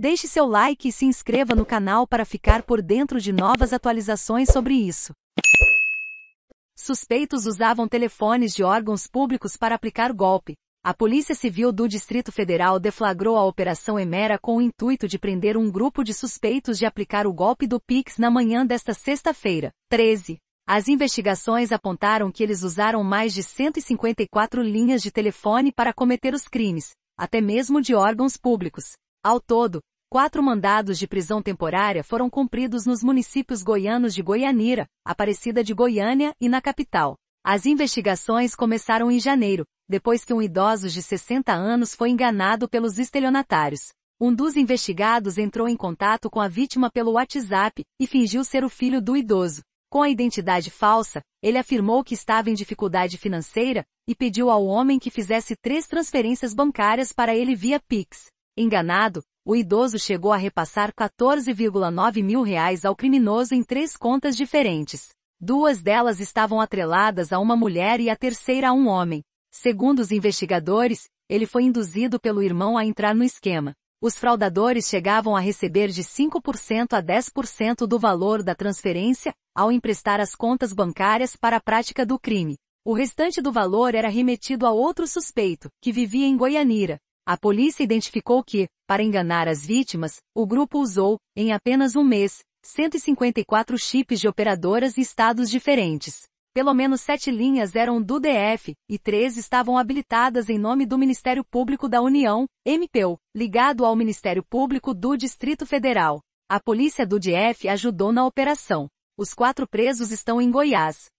Deixe seu like e se inscreva no canal para ficar por dentro de novas atualizações sobre isso. Suspeitos usavam telefones de órgãos públicos para aplicar golpe. A Polícia Civil do Distrito Federal deflagrou a Operação Emera com o intuito de prender um grupo de suspeitos de aplicar o golpe do Pix na manhã desta sexta-feira, 13. As investigações apontaram que eles usaram mais de 154 linhas de telefone para cometer os crimes, até mesmo de órgãos públicos. Ao todo, quatro mandados de prisão temporária foram cumpridos nos municípios goianos de Goianira, Aparecida de Goiânia e na capital. As investigações começaram em janeiro, depois que um idoso de 60 anos foi enganado pelos estelionatários. Um dos investigados entrou em contato com a vítima pelo WhatsApp e fingiu ser o filho do idoso. Com a identidade falsa, ele afirmou que estava em dificuldade financeira e pediu ao homem que fizesse três transferências bancárias para ele via Pix. Enganado, o idoso chegou a repassar 14,9 mil reais ao criminoso em três contas diferentes. Duas delas estavam atreladas a uma mulher e a terceira a um homem. Segundo os investigadores, ele foi induzido pelo irmão a entrar no esquema. Os fraudadores chegavam a receber de 5% a 10% do valor da transferência ao emprestar as contas bancárias para a prática do crime. O restante do valor era remetido a outro suspeito, que vivia em Goianira, a polícia identificou que, para enganar as vítimas, o grupo usou, em apenas um mês, 154 chips de operadoras e estados diferentes. Pelo menos sete linhas eram do DF, e três estavam habilitadas em nome do Ministério Público da União, MPU, ligado ao Ministério Público do Distrito Federal. A polícia do DF ajudou na operação. Os quatro presos estão em Goiás.